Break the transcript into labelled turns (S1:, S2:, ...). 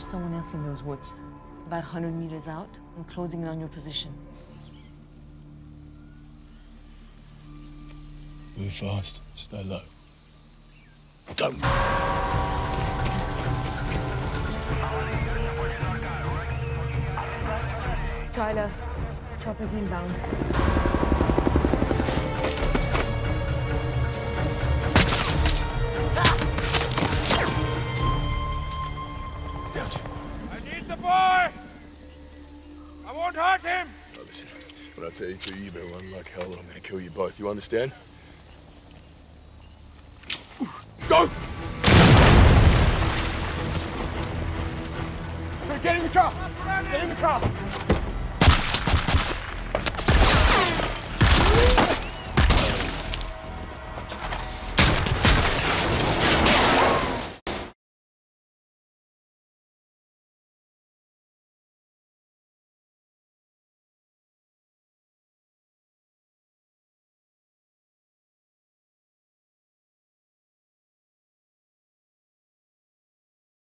S1: There's someone else in those woods. About 100 meters out. I'm closing in on your position.
S2: Move fast. Stay low. Go!
S1: Tyler, chopper's inbound.
S3: Boy! I won't hurt him!
S2: Now listen, when I tell you to, you better run like hell or I'm gonna kill you both. You understand? Go!
S3: Get in the car! Get in the car!